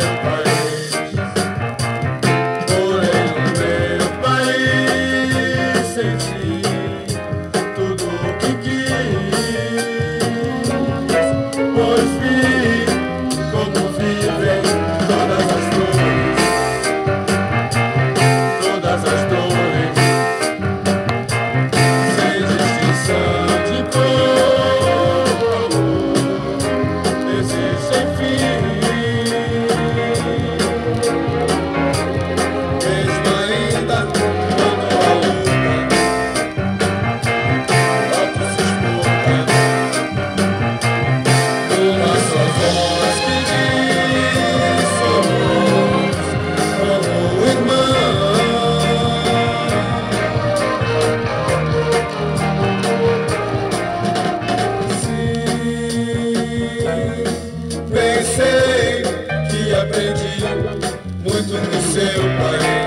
fire, fire. aprendi muito no seu país.